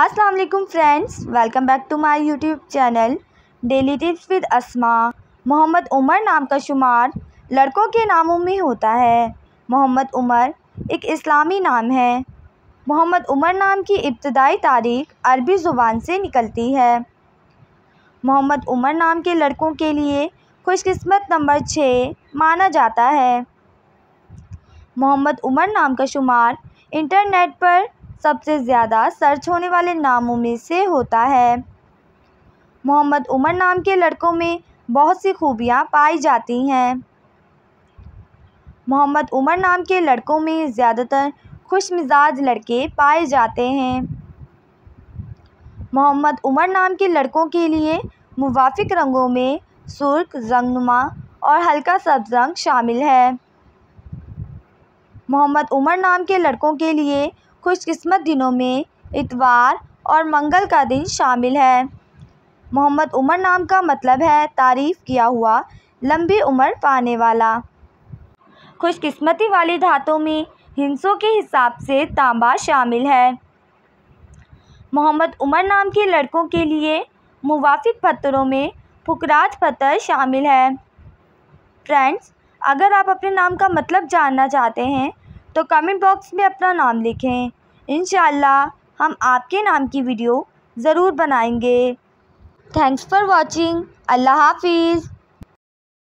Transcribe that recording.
अस्सलाम वालेकुम friends welcome back to my YouTube channel daily tips with Asma Mohammad Umar नाम का शुमार लड़कों के नामों में होता है। मोहम्मद उमर एक इस्लामी नाम है। मोहम्मद उमर नाम की इब्तदाई तारीख अरबी ज़ुबान से निकलती है। मोहम्मद उमर नाम के लड़कों के लिए खुशकिस्मत नंबर छः माना जाता है। मोहम्मद उमर नाम का शुमार इंटरनेट पर सबसे ज़्यादा सर्च होने वाले नामों में से होता है। मोहम्मद उमर नाम के लड़कों में बहुत सी खूबियाँ पाई जाती हैं। मोहम्मद उमर नाम के लड़कों में ज़्यादातर खुश मिजाज लड़के पाए जाते हैं। मोहम्मद उमर नाम के लड़कों के लिए मुवाफ़िक रंगों में सुर्ख, रंगनुमा और हल्का सब्ज़ रंग शामिल है। मोहम्मद उमर नाम के लड़कों के लिए खुशकिस्मत दिनों में इतवार और मंगल का दिन शामिल है। मोहम्मद उमर नाम का मतलब है तारीफ़ किया हुआ, लंबी उम्र पाने वाला। खुशकिस्मती वाली धातों में हिंसों के हिसाब से तांबा शामिल है। मोहम्मद उमर नाम के लड़कों के लिए मुवाफिक पत्थरों में फुकरात पत्थर शामिल है। फ्रेंड्स, अगर आप अपने नाम का मतलब जानना चाहते हैं तो कमेंट बॉक्स में अपना नाम लिखें। इन हम आपके नाम की वीडियो ज़रूर बनाएँगे। थैंक्स फॉर वॉचिंग अल्लाह हाफिज़।